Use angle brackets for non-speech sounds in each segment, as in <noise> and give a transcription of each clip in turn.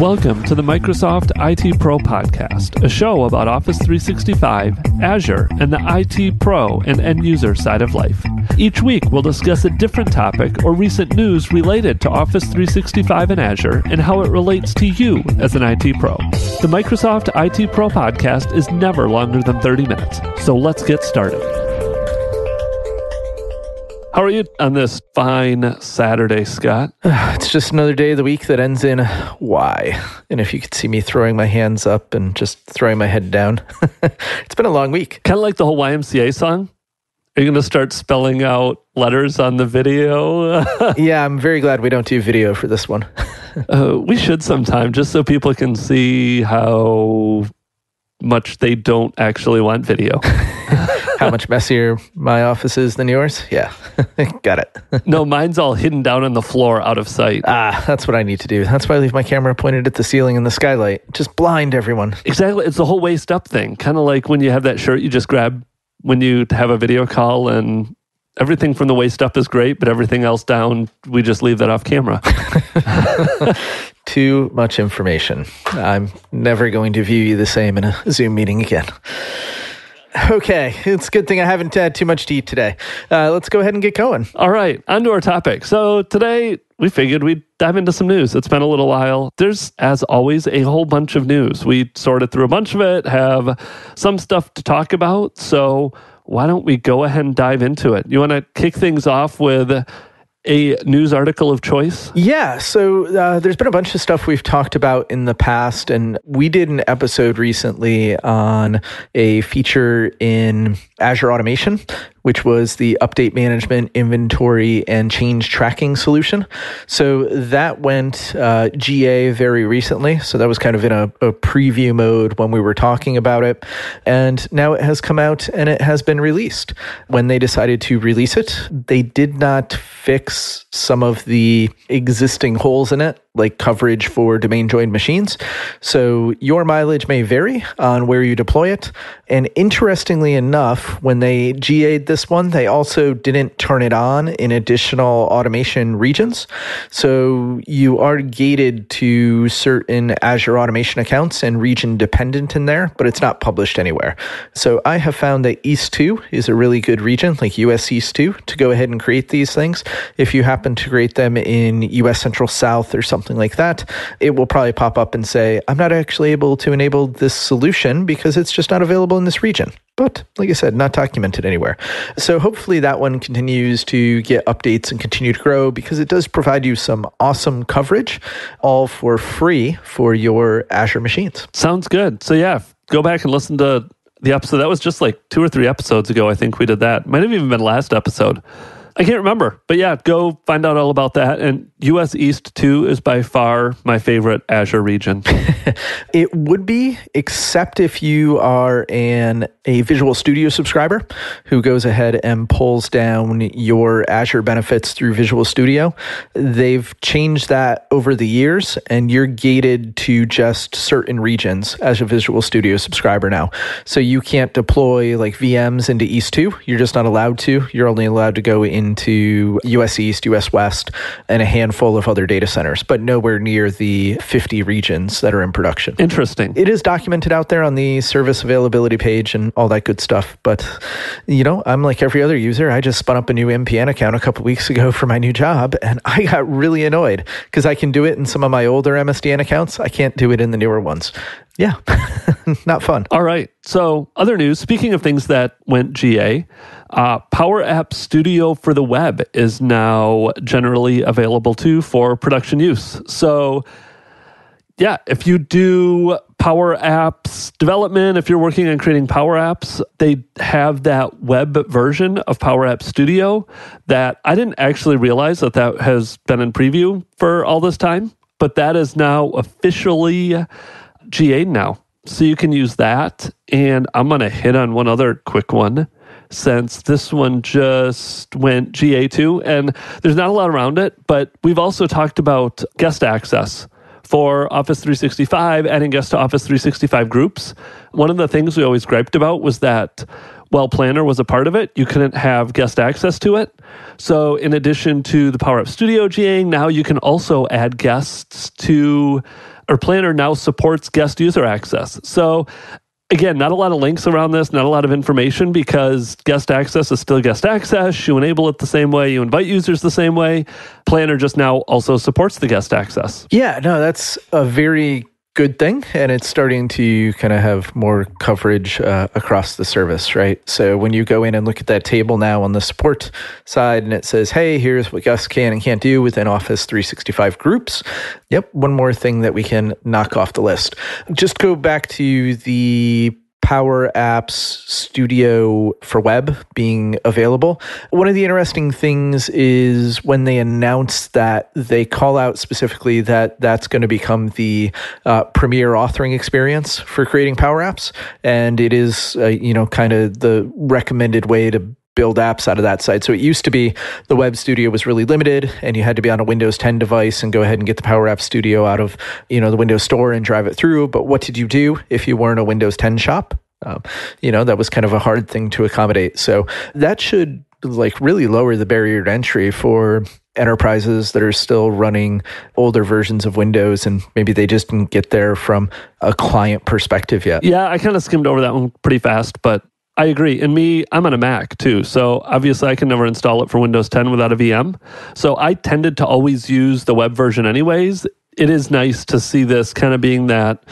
Welcome to the Microsoft IT Pro Podcast, a show about Office 365, Azure, and the IT Pro and end user side of life. Each week, we'll discuss a different topic or recent news related to Office 365 and Azure and how it relates to you as an IT Pro. The Microsoft IT Pro Podcast is never longer than 30 minutes, so let's get started. How are you on this fine Saturday, Scott? <sighs> It's just another day of the week that ends in Y. And if you could see me throwing my hands up and just throwing my head down, <laughs> it's been a long week. Kind of like the whole YMCA song. Are you going to start spelling out letters on the video? <laughs> yeah, I'm very glad we don't do video for this one. <laughs> uh, we should sometime, just so people can see how much they don't actually want video. <laughs> How much messier my office is than yours? Yeah, <laughs> got it. <laughs> no, mine's all hidden down on the floor out of sight. Ah, that's what I need to do. That's why I leave my camera pointed at the ceiling and the skylight. Just blind everyone. Exactly. It's the whole waist up thing. Kind of like when you have that shirt you just grab when you have a video call and everything from the waist up is great, but everything else down, we just leave that off camera. Too much information. I'm never going to view you the same in a <laughs> Zoom meeting again. Okay, it's a good thing I haven't had too much to eat today. Uh, let's go ahead and get going. All right, on to our topic. So today we figured we'd dive into some news. It's been a little while. There's, as always, a whole bunch of news. We sorted through a bunch of it, have some stuff to talk about. So why don't we go ahead and dive into it? You want to kick things off with a news article of choice? Yeah. So uh, there's been a bunch of stuff we've talked about in the past, and we did an episode recently on a feature in Azure Automation which was the update management, inventory, and change tracking solution. So that went uh, GA very recently. So that was kind of in a, a, preview mode when we were talking about it. And now it has come out and it has been released. When they decided to release it, they did not fix some of the existing holes in it like coverage for domain joined machines. So your mileage may vary on where you deploy it. And interestingly enough, when they GA'd this one, they also didn't turn it on in additional automation regions. So you are gated to certain Azure automation accounts and region dependent in there, but it's not published anywhere. So I have found that East 2 is a really good region, like US East 2, to go ahead and create these things. If you happen to create them in US Central South or something something like that, it will probably pop up and say, I'm not actually able to enable this solution because it's just not available in this region. But like I said, not documented anywhere. So hopefully that one continues to get updates and continue to grow because it does provide you some awesome coverage, all for free for your Azure machines. Sounds good. So yeah, go back and listen to the episode. That was just like two or three episodes ago. I think we did that. Might have even been last episode. I can't remember, but yeah, go find out all about that. And US East 2 is by far my favorite Azure region. <laughs> it would be, except if you are an a Visual Studio subscriber who goes ahead and pulls down your Azure benefits through Visual Studio. They've changed that over the years, and you're gated to just certain regions as a Visual Studio subscriber now. So you can't deploy like VMs into East 2. You're just not allowed to. You're only allowed to go into US East, US West, and a handful handful of other data centers, but nowhere near the 50 regions that are in production. Interesting. It is documented out there on the service availability page and all that good stuff. But, you know, I'm like every other user. I just spun up a new MPN account a couple weeks ago for my new job, and I got really annoyed because I can do it in some of my older MSDN accounts. I can't do it in the newer ones. Yeah, <laughs> not fun. All right. So, other news. Speaking of things that went GA, uh, Power App Studio for the web is now generally available too for production use. So, yeah, if you do Power Apps development, if you're working on creating Power Apps, they have that web version of Power App Studio that I didn't actually realize that that has been in preview for all this time, but that is now officially GA now. So you can use that. And I'm going to hit on one other quick one since this one just went GA2 and there's not a lot around it, but we've also talked about guest access for Office 365, adding guests to Office 365 groups. One of the things we always griped about was that while Planner was a part of it, you couldn't have guest access to it. So, in addition to the Power App Studio GA, now you can also add guests to or Planner now supports guest user access. So again, not a lot of links around this, not a lot of information because guest access is still guest access. You enable it the same way, you invite users the same way. Planner just now also supports the guest access. Yeah, no, that's a very good thing and it's starting to kind of have more coverage uh, across the service right? So when you go in and look at that table now on the support side and it says hey here's what guests can and can't do within office 365 groups yep one more thing that we can knock off the list. Just go back to the Power Apps Studio for web being available. One of the interesting things is when they announce that they call out specifically that that's going to become the uh, premier authoring experience for creating Power Apps, and it is uh, you know kind of the recommended way to build apps out of that site. So it used to be the web studio was really limited and you had to be on a Windows 10 device and go ahead and get the Power App Studio out of, you know, the Windows Store and drive it through. But what did you do if you weren't a Windows 10 shop? Um, you know, that was kind of a hard thing to accommodate. So that should like really lower the barrier to entry for enterprises that are still running older versions of Windows and maybe they just didn't get there from a client perspective yet. Yeah, I kind of skimmed over that one pretty fast, but I agree. And me, I'm on a Mac too. So obviously, I can never install it for Windows 10 without a VM. So I tended to always use the web version, anyways. It is nice to see this kind of being that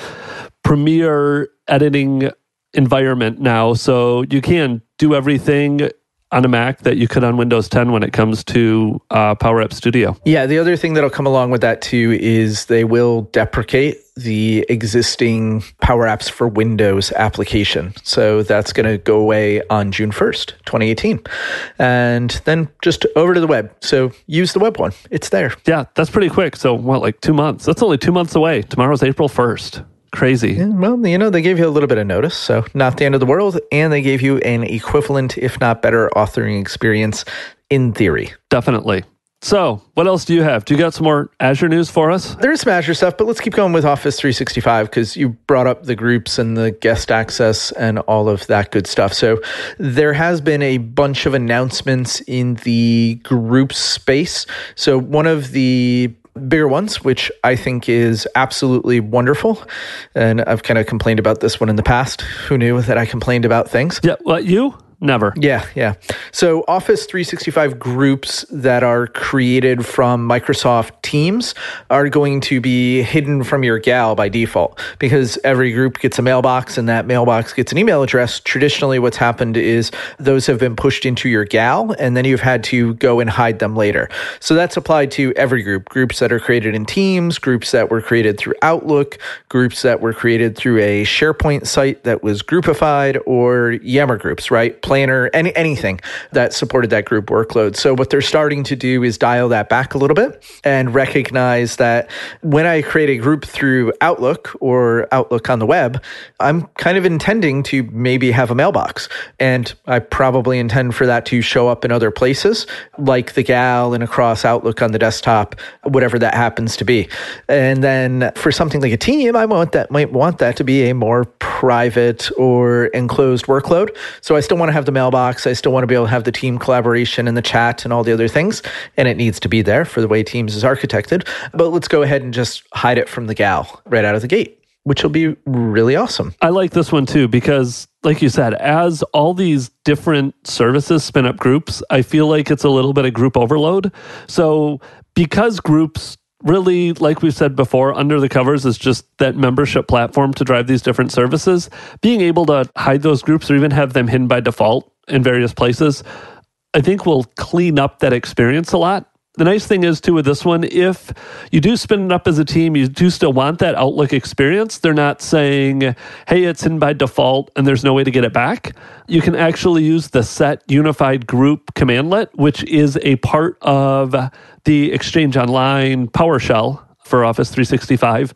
premier editing environment now. So you can do everything on a Mac that you could on Windows 10 when it comes to uh, Power App Studio. Yeah, the other thing that'll come along with that too is they will deprecate the existing Power Apps for Windows application. So that's going to go away on June 1st, 2018. And then just over to the web. So use the web one, it's there. Yeah, that's pretty quick. So, what, like two months? That's only two months away. Tomorrow's April 1st. Crazy. Yeah, well, you know, they gave you a little bit of notice, so not the end of the world. And they gave you an equivalent, if not better, authoring experience in theory. Definitely. So, what else do you have? Do you got some more Azure news for us? There's some Azure stuff, but let's keep going with Office 365 because you brought up the groups and the guest access and all of that good stuff. So, there has been a bunch of announcements in the group space. So, one of the bigger ones, which I think is absolutely wonderful. And I've kind of complained about this one in the past. Who knew that I complained about things? Yeah, well, you? Never. Yeah, yeah. So Office 365 groups that are created from Microsoft Teams are going to be hidden from your GAL by default because every group gets a mailbox and that mailbox gets an email address. Traditionally, what's happened is those have been pushed into your GAL and then you've had to go and hide them later. So that's applied to every group groups that are created in Teams, groups that were created through Outlook, groups that were created through a SharePoint site that was groupified, or Yammer groups, right? Planner, any, anything that supported that group workload. So what they're starting to do is dial that back a little bit and recognize that when I create a group through Outlook or Outlook on the web, I'm kind of intending to maybe have a mailbox. And I probably intend for that to show up in other places, like the GAL and across Outlook on the desktop, whatever that happens to be. And then for something like a team, I want that might want that to be a more private or enclosed workload. So I still want to have the mailbox. I still want to be able to have the team collaboration and the chat and all the other things. And it needs to be there for the way Teams is architected. But let's go ahead and just hide it from the GAL right out of the gate which will be really awesome. I like this one too because, like you said, as all these different services spin up groups, I feel like it's a little bit of group overload. So, because groups really, like we've said before, under the covers is just that membership platform to drive these different services. Being able to hide those groups or even have them hidden by default in various places, I think will clean up that experience a lot. The nice thing is, too, with this one, if you do spin it up as a team, you do still want that Outlook experience. They're not saying, hey, it's in by default and there's no way to get it back. You can actually use the set unified group commandlet, which is a part of the Exchange Online PowerShell for Office 365.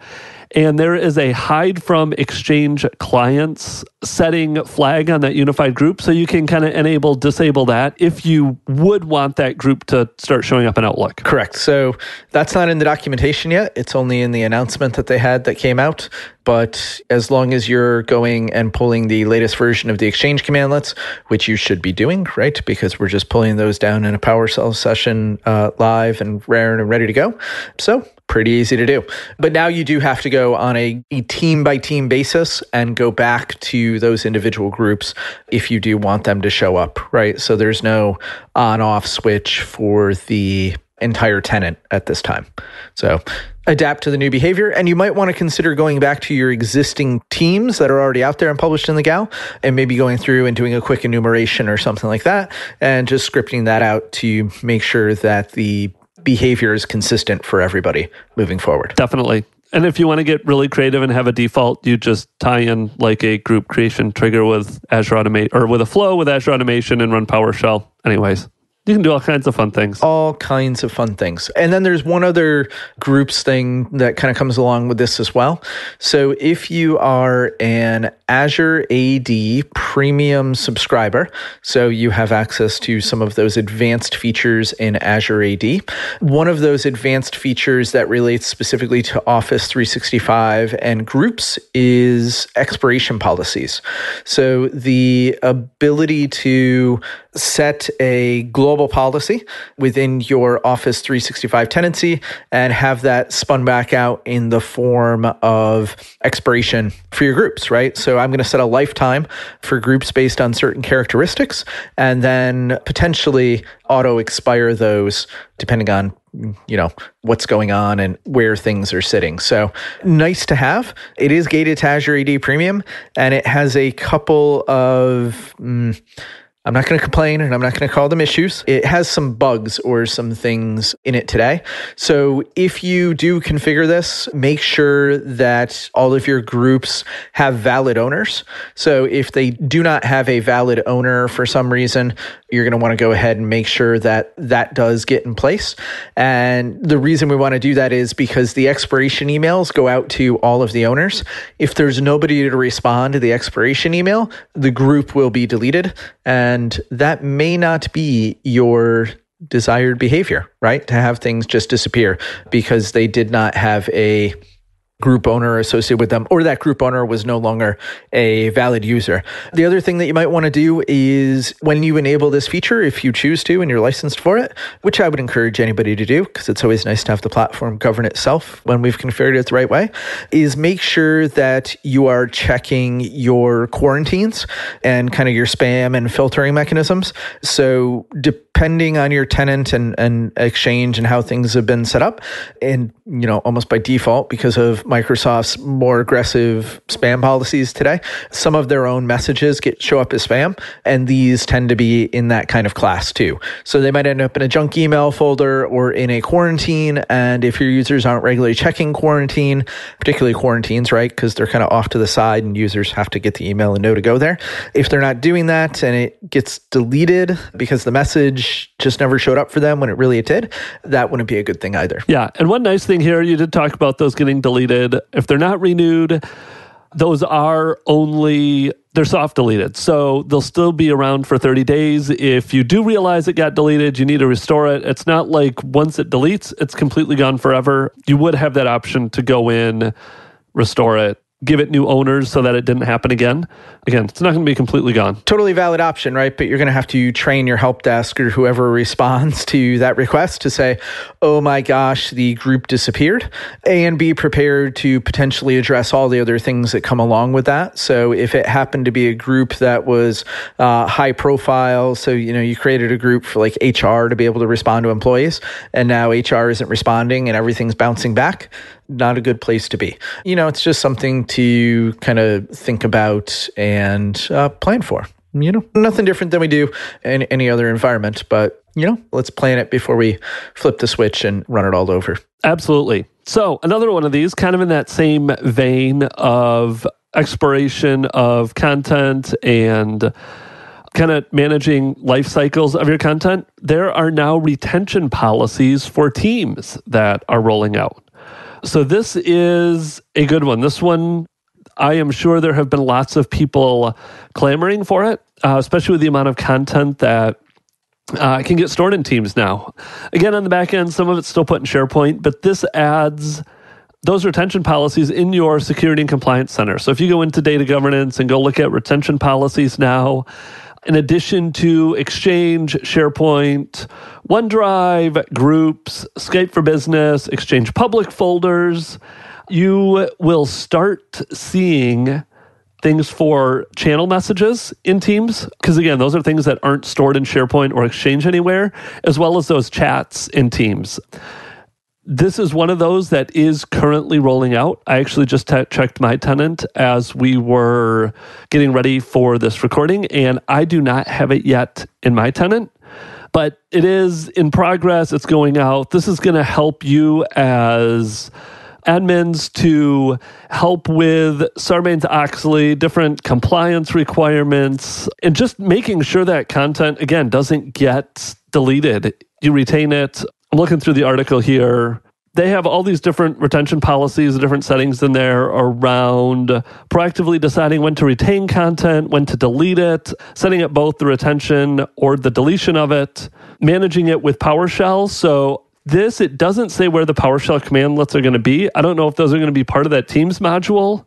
And there is a hide from Exchange clients setting flag on that unified group. So you can kind of enable, disable that if you would want that group to start showing up in Outlook. Correct. So that's not in the documentation yet. It's only in the announcement that they had that came out. But as long as you're going and pulling the latest version of the Exchange commandlets, which you should be doing, right? Because we're just pulling those down in a PowerShell session uh, live and rare and ready to go. So pretty easy to do. But now you do have to go on a, a team by team basis and go back to those individual groups if you do want them to show up, right? So there's no on off switch for the entire tenant at this time. So adapt to the new behavior. And you might want to consider going back to your existing teams that are already out there and published in the GAL and maybe going through and doing a quick enumeration or something like that and just scripting that out to make sure that the behavior is consistent for everybody moving forward. Definitely. And if you want to get really creative and have a default, you just tie in like a group creation trigger with Azure Automate or with a flow with Azure Automation and run PowerShell. Anyways, you can do all kinds of fun things. All kinds of fun things. And then there's one other groups thing that kind of comes along with this as well. So if you are an Azure AD premium subscriber, so you have access to some of those advanced features in Azure AD, one of those advanced features that relates specifically to Office 365 and groups is expiration policies. So the ability to set a global policy within your Office 365 tenancy and have that spun back out in the form of expiration for your groups, right? So I'm going to set a lifetime for groups based on certain characteristics and then potentially auto expire those depending on you know what's going on and where things are sitting. So nice to have. It is gated to azure ad premium and it has a couple of mm, I'm not going to complain and I'm not going to call them issues. It has some bugs or some things in it today. So if you do configure this, make sure that all of your groups have valid owners. So if they do not have a valid owner for some reason, you're going to want to go ahead and make sure that that does get in place. And the reason we want to do that is because the expiration emails go out to all of the owners. If there's nobody to respond to the expiration email, the group will be deleted. And that may not be your desired behavior, right? To have things just disappear because they did not have a group owner associated with them, or that group owner was no longer a valid user. The other thing that you might want to do is when you enable this feature, if you choose to and you're licensed for it, which I would encourage anybody to do because it's always nice to have the platform govern itself when we've configured it the right way, is make sure that you are checking your quarantines and kind of your spam and filtering mechanisms. So, depending on your tenant and, and exchange and how things have been set up, and you know, almost by default because of Microsoft's more aggressive spam policies today. Some of their own messages get show up as spam, and these tend to be in that kind of class too. So they might end up in a junk email folder or in a quarantine. And if your users aren't regularly checking quarantine, particularly quarantines, right, because they're kind of off to the side and users have to get the email and know to go there. If they're not doing that and it gets deleted because the message just never showed up for them when it really did, that wouldn't be a good thing either. Yeah. And one nice thing here, you did talk about those getting deleted If they're not renewed, those are only they're soft deleted. So they'll still be around for 30 days. If you do realize it got deleted, you need to restore it. It's not like once it deletes, it's completely gone forever. You would have that option to go in, restore it, give it new owners so that it didn't happen again. Again, it's not going to be completely gone. Totally valid option, right? But you're going to have to train your help desk or whoever <laughs> responds to that request to say, oh my gosh, the group disappeared, and be prepared to potentially address all the other things that come along with that. So if it happened to be a group that was uh, high profile, so, you know, you created a group for like HR to be able to respond to employees, and now HR isn't responding and everything's bouncing back, not a good place to be. You know, it's just something to kind of think about and uh, plan for. You know, nothing different than we do in any other environment, but you know, let's plan it before we flip the switch and run it all over. Absolutely. So, another one of these, kind of in that same vein of expiration of content and kind of managing life cycles of your content, there are now retention policies for teams that are rolling out. So this is a good one. This one, I am sure there have been lots of people clamoring for it, uh, especially with the amount of content that uh, can get stored in Teams now. Again, on the back end, some of it's still put in SharePoint, but this adds those retention policies in your security and compliance center. So if you go into data governance and go look at retention policies now, in addition to Exchange, SharePoint, OneDrive, Groups, Skype for Business, Exchange public folders, you will start seeing things for channel messages in Teams, because again, those are things that aren't stored in SharePoint or Exchange anywhere, as well as those chats in Teams. This is one of those that is currently rolling out. I actually just t- checked my tenant as we were getting ready for this recording, and I do not have it yet in my tenant but it is in progress. It's going out. This is going to help you as admins to help with Sarbanes Oxley, different compliance requirements, and just making sure that content, again, doesn't get deleted. You retain it. I'm looking through the article here they have all these different retention policies, different settings in there around proactively deciding when to retain content, when to delete it, setting up both the retention or the deletion of it, managing it with PowerShell. So this, it doesn't say where the PowerShell commandlets are going to be. I don't know if those are going to be part of that Teams module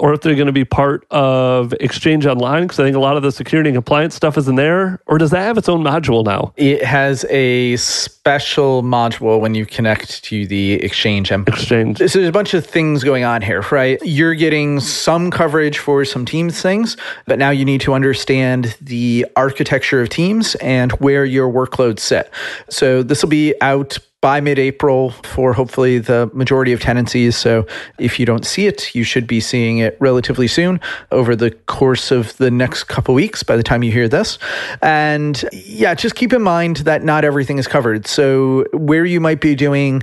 or if they're going to be part of Exchange Online, because I think a lot of the security and compliance stuff is in there. Or does that have its own module now? It has a special module when you connect to the Exchange endpoint. Exchange. So there's a bunch of things going on here, right? You're getting some coverage for some Teams things, but now you need to understand the architecture of Teams and where your workloads sit. So this will be out by mid April for hopefully the majority of tenancies. So if you don't see it, you should be seeing it relatively soon over the course of the next couple weeks by the time you hear this. And yeah, just keep in mind that not everything is covered. So where you might be doing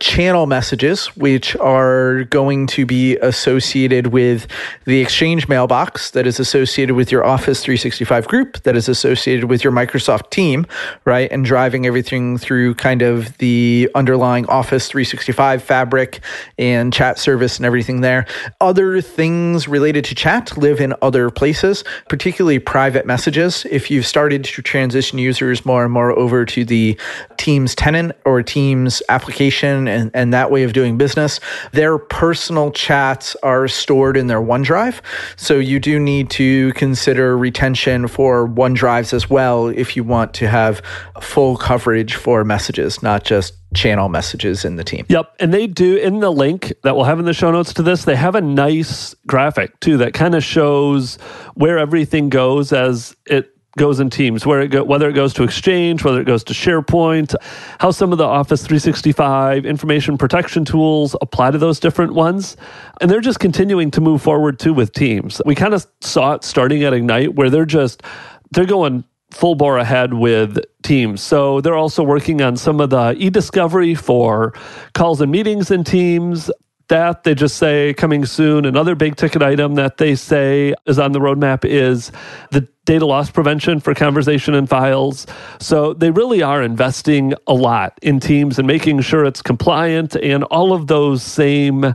channel messages, which are going to be associated with the Exchange mailbox that is associated with your Office 365 group, that is associated with your Microsoft team, right? And driving everything through kind of the underlying Office 365 fabric and chat service and everything there. Other things related to chat live in other places, particularly private messages. If you've started to transition users more and more over to the Teams tenant or Teams application and, and that way of doing business. Their personal chats are stored in their OneDrive. So you do need to consider retention for OneDrives as well if you want to have full coverage for messages, not just channel messages in the team. Yep. And they do in the link that we'll have in the show notes to this, they have a nice graphic too that kind of shows where everything goes as it goes in teams, where it go, whether it goes to Exchange, whether it goes to SharePoint, how some of the Office 365 information protection tools apply to those different ones. And they're just continuing to move forward too with Teams. We kind of saw it starting at Ignite where they're just they're going full bore ahead with Teams. So they're also working on some of the e-discovery for calls and meetings in Teams that they just say coming soon. Another big ticket item that they say is on the roadmap is the data loss prevention for conversation and files. So they really are investing a lot in teams and making sure it's compliant and all of those same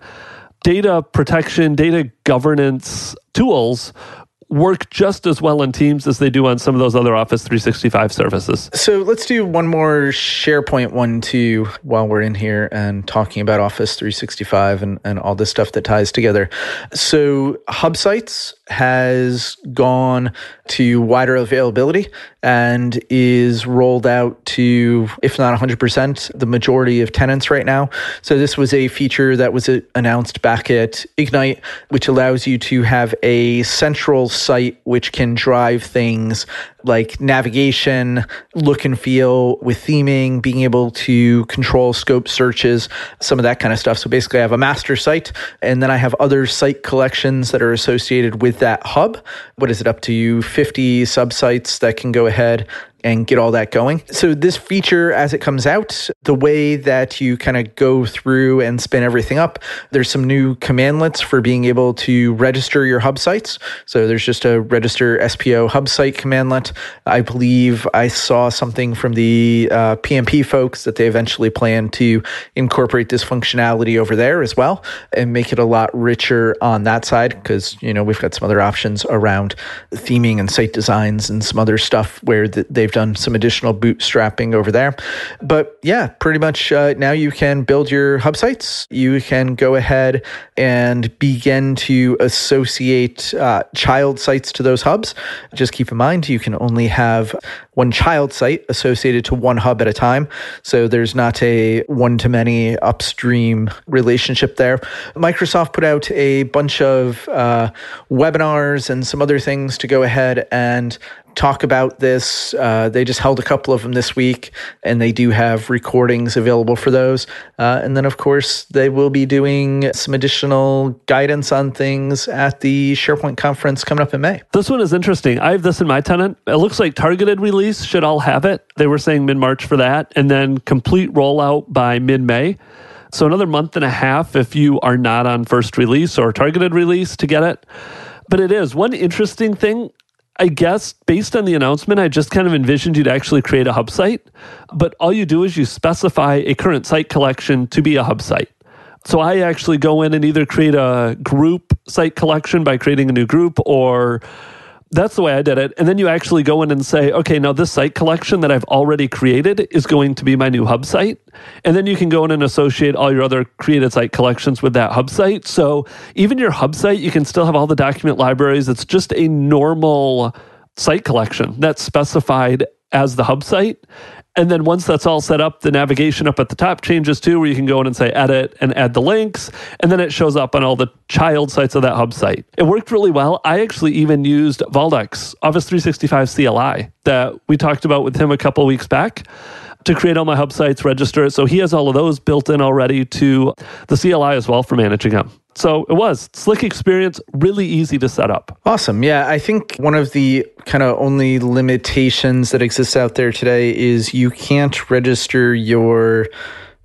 data protection, data governance tools work just as well in Teams as they do on some of those other Office 365 services. So let's do one more SharePoint one, too, while we're in here and talking about Office 365 and, and all this stuff that ties together. So Hub Sites has gone to wider availability and is rolled out to, if not 100%, the majority of tenants right now. So, this was a feature that was uh, announced back at Ignite, which allows you to have a central site which can drive things like navigation, look and feel with theming, being able to control scope searches, some of that kind of stuff. So basically, I have a master site, and then I have other site collections that are associated with that hub. What is it up to you? 50 subsites that can go ahead and get all that going. So, this feature, as it comes out, the way that you kind of go through and spin everything up, there's some new commandlets for being able to register your hub sites. So, there's just a register SPO hub site commandlet. I believe I saw something from the uh, PnP folks that they eventually plan to incorporate this functionality over there as well and make it a lot richer on that side because, you know, we've got some other options around theming and site designs and some other stuff where they've done some additional bootstrapping over there. But yeah, pretty much uh, now you can build your hub sites. You can go ahead and begin to associate uh, child sites to those hubs. Just keep in mind, you can only have one child site associated to one hub at a time. So there's not a one to many upstream relationship there. Microsoft put out a bunch of uh, webinars and some other things to go ahead and talk about this. Uh, they just held a couple of them this week, and they do have recordings available for those. Uh, and then, of course, they will be doing some additional guidance on things at the SharePoint conference coming up in May. This one is interesting. I have this in my tenant. It looks like targeted release should all have it. They were saying mid March for that, and then complete rollout by mid May. So another month and a half if you are not on first release or targeted release to get it. But it is one interesting thing I guess based on the announcement, I just kind of envisioned you'd actually create a hub site, but all you do is you specify a current site collection to be a hub site. So I actually go in and either create a group site collection by creating a new group or that's the way I did it. And then you actually go in and say, okay, now this site collection that I've already created is going to be my new hub site. And then you can go in and associate all your other created site collections with that hub site. So even your hub site, you can still have all the document libraries. It's just a normal site collection that's specified as the hub site. And then once that's all set up, the navigation up at the top changes too, where you can go in and say edit and add the links. And then it shows up on all the child sites of that hub site. It worked really well. I actually even used Waldek's, Office 365 CLI, that we talked about with him a couple weeks back to create all my hub sites, register it. So he has all of those built in already to the CLI as well for managing them. So it was slick experience, really easy to set up. Awesome. Yeah, I think one of the kind of only limitations that exists out there today is you can't register your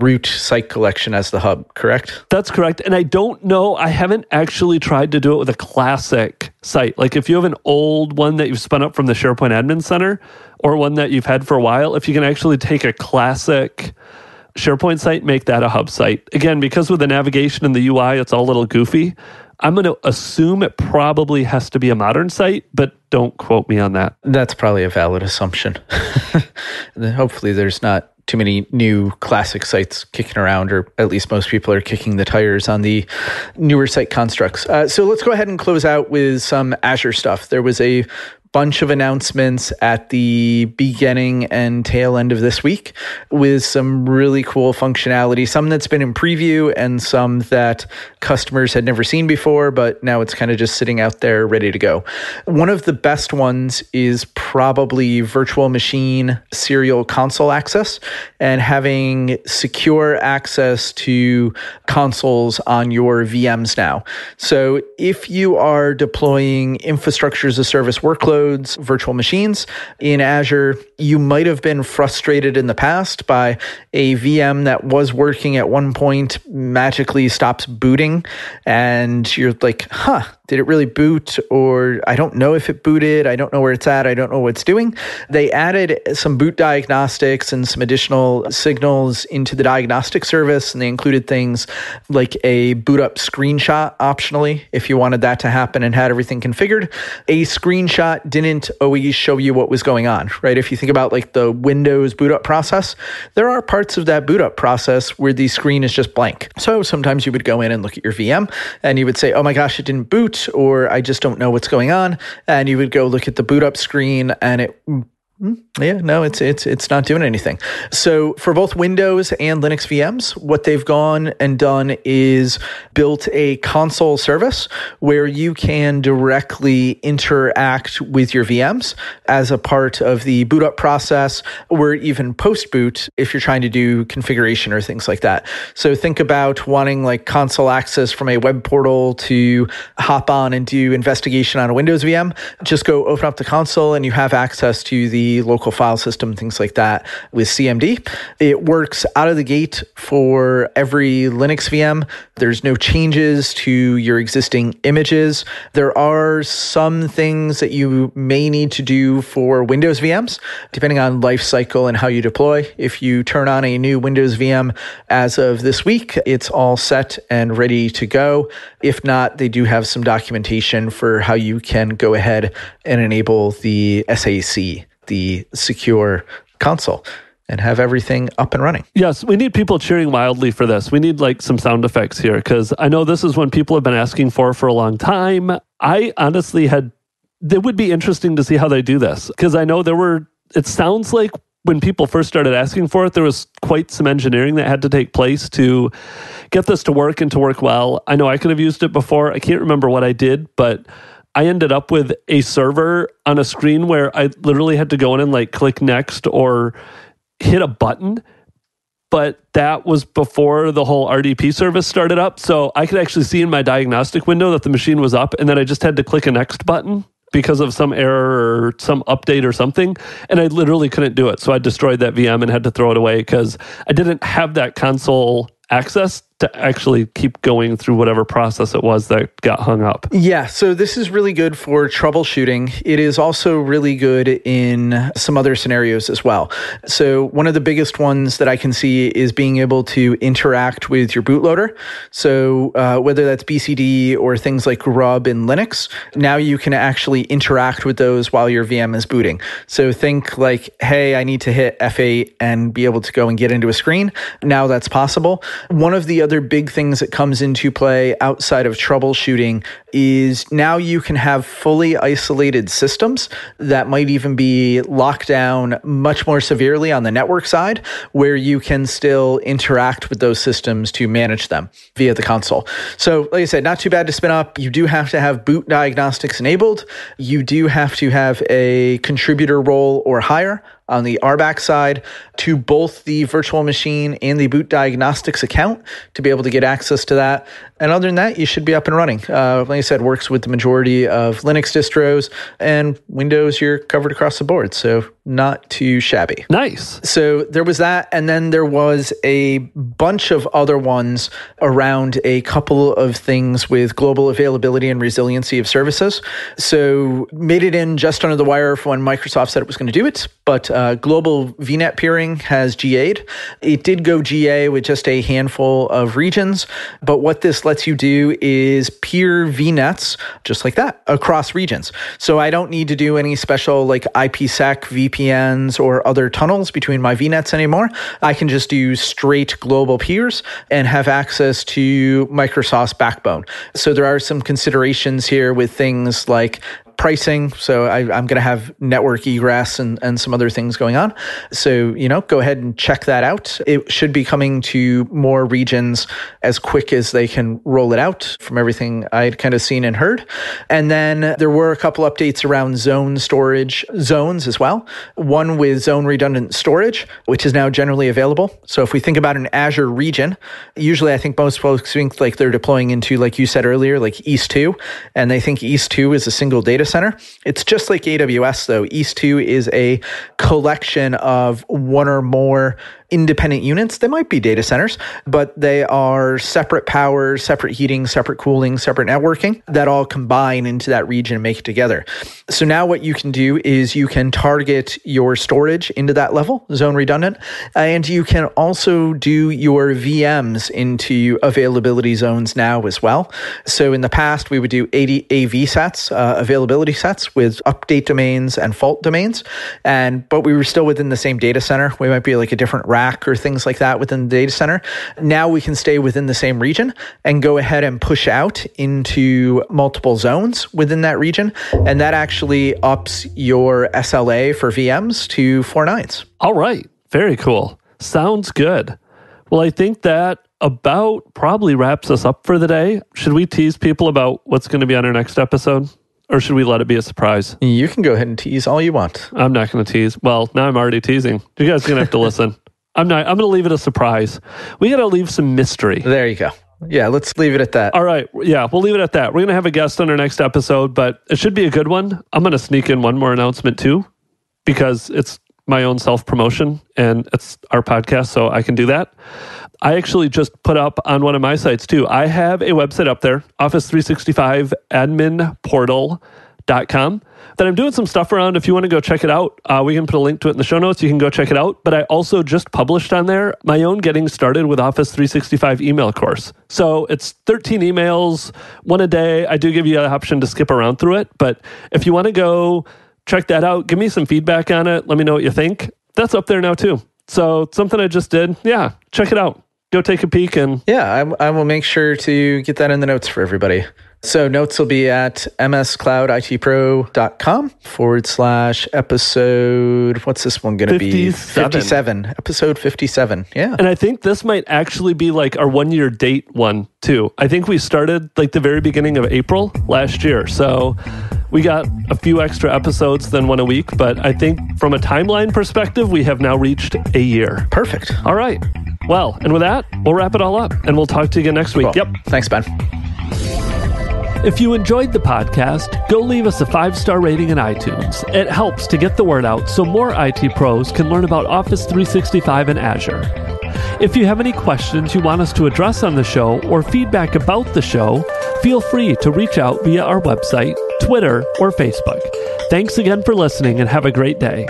root site collection as the hub, correct? That's correct. And I don't know, I haven't actually tried to do it with a classic site. Like if you have an old one that you've spun up from the SharePoint Admin Center or one that you've had for a while, if you can actually take a classic SharePoint site, make that a hub site. Again, because with the navigation and the UI, it's all a little goofy. I'm going to assume it probably has to be a modern site, but don't quote me on that. That's probably a valid assumption. <laughs> And hopefully, there's not too many new classic sites kicking around, or at least most people are kicking the tires on the newer site constructs. Uh, so let's go ahead and close out with some Azure stuff. There was a bunch of announcements at the beginning and tail end of this week with some really cool functionality, some that's been in preview and some that customers had never seen before, but now it's kind of just sitting out there ready to go. One of the best ones is probably virtual machine serial console access and having secure access to consoles on your VMs now. So if you are deploying infrastructure as a service workload, workloads, virtual machines in Azure. You might have been frustrated in the past by a VM that was working at one point magically stops booting, and you're like, huh, did it really boot? Or I don't know if it booted. I don't know where it's at. I don't know what it's doing. They added some boot diagnostics and some additional signals into the diagnostic service, and they included things like a boot up screenshot optionally if you wanted that to happen and had everything configured. A screenshot didn't always show you what was going on, right? If you think about like the Windows boot up process, there are parts of that boot up process where the screen is just blank. So sometimes you would go in and look at your VM and you would say, oh my gosh, it didn't boot or I just don't know what's going on. And you would go look at the boot up screen and it? Hmm? Yeah, no, it's it's it's not doing anything. So for both Windows and Linux VMs, what they've gone and done is built a console service where you can directly interact with your VMs as a part of the boot up process or even post boot if you're trying to do configuration or things like that. So think about wanting like console access from a web portal to hop on and do investigation on a Windows VM. Just go open up the console and you have access to the local file system, things like that with CMD. It works out of the gate for every Linux VM. There's no changes to your existing images. There are some things that you may need to do for Windows VMs, depending on life cycle and how you deploy. If you turn on a new Windows VM as of this week, it's all set and ready to go. If not, they do have some documentation for how you can go ahead and enable the SAC the secure console and have everything up and running. Yes, we need people cheering wildly for this. We need like some sound effects here because I know this is one people have been asking for for a long time. I honestly had, it would be interesting to see how they do this because I know there were, it sounds like when people first started asking for it, there was quite some engineering that had to take place to get this to work and to work well. I know I could have used it before. I can't remember what I did, but I ended up with a server on a screen where I literally had to go in and like click next or hit a button. But that was before the whole RDP service started up. So I could actually see in my diagnostic window that the machine was up. And then I just had to click a next button because of some error or some update or something. And I literally couldn't do it. So I destroyed that VM and had to throw it away because I didn't have that console access to actually keep going through whatever process it was that got hung up. Yeah, so this is really good for troubleshooting. It is also really good in some other scenarios as well. So, one of the biggest ones that I can see is being able to interact with your bootloader. So, uh, whether that's BCD or things like Grub in Linux, now you can actually interact with those while your VM is booting. So, think like, hey, I need to hit F8 and be able to go and get into a screen. Now that's possible. One of the other big things that comes into play outside of troubleshooting is now you can have fully isolated systems that might even be locked down much more severely on the network side, where you can still interact with those systems to manage them via the console. So, like I said, not too bad to spin up. You do have to have boot diagnostics enabled. You do have to have a contributor role or higher on the RBAC side to both the virtual machine and the boot diagnostics account to be able to get access to that. And other than that, you should be up and running. Uh, like I said, works with the majority of Linux distros and Windows, you're covered across the board. So not too shabby. Nice. So there was that. And then there was a bunch of other ones around a couple of things with global availability and resiliency of services. So made it in just under the wire when Microsoft said it was going to do it. But uh, global VNet peering has GA'd. It did go GA with just a handful of regions. But what this lets you do is peer VNets just like that across regions. So I don't need to do any special like IPsec VPNs or other tunnels between my VNets anymore. I can just do straight global peers and have access to Microsoft's backbone. So there are some considerations here with things like pricing. So I, am going to have network egress and, and some other things going on. So, you know, go ahead and check that out. It should be coming to more regions as quick as they can roll it out from everything I'd kind of seen and heard. And then there were a couple updates around zone storage zones as well. One with zone redundant storage, which is now generally available. So if we think about an Azure region, usually I think most folks think like they're deploying into, like you said earlier, like East 2, and they think East 2 is a single data center. It's just like AWS, though. East 2 is a collection of one or more independent units. They might be data centers, but they are separate power, separate heating, separate cooling, separate networking that all combine into that region and make it together. So now what you can do is you can target your storage into that level, zone redundant, and you can also do your VMs into availability zones now as well. So in the past, we would do 80 AV sets, uh, availability sets with update domains and fault domains. And, but we were still within the same data center. We might be like a different rack or things like that within the data center. Now we can stay within the same region and go ahead and push out into multiple zones within that region. And that actually ups your SLA for VMs to four nines. All right. Very cool. Sounds good. Well, I think that about probably wraps us up for the day. Should we tease people about what's going to be on our next episode? Or should we let it be a surprise? You can go ahead and tease all you want. I'm not going to tease. Well, now I'm already teasing. You guys are going to have to listen. <laughs> I'm not. I'm going to leave it a surprise. We got to leave some mystery. There you go. Yeah, let's leave it at that. All right. Yeah, we'll leave it at that. We're going to have a guest on our next episode, but it should be a good one. I'm going to sneak in one more announcement too, because it's my own self promotion and it's our podcast, so I can do that. I actually just put up on one of my sites too. I have a website up there, Office 365 admin portal.com that I'm doing some stuff around. If you want to go check it out, uh, we can put a link to it in the show notes. You can go check it out. But I also just published on there my own Getting Started with Office 365 email course. So it's 13 emails, one a day. I do give you the option to skip around through it. But if you want to go, check that out. Give me some feedback on it. Let me know what you think. That's up there now too. So something I just did. Yeah, check it out. Go take a peek and Yeah, I, I will make sure to get that in the notes for everybody. So notes will be at msclouditpro.com forward slash episode. What's this one going to be? 57. 57. Episode 57. Yeah. And I think this might actually be like our one year date one too. I think we started like the very beginning of April last year. So we got a few extra episodes than one a week, but I think from a timeline perspective, we have now reached a year. Perfect. All right. Well, and with that, we'll wrap it all up and we'll talk to you again next week. Cool. Yep. Thanks, Ben. If you enjoyed the podcast, go leave us a five star rating in iTunes. It helps to get the word out so more IT pros can learn about Office 365 and Azure. If you have any questions you want us to address on the show or feedback about the show, feel free to reach out via our website, Twitter, or Facebook. Thanks again for listening and have a great day.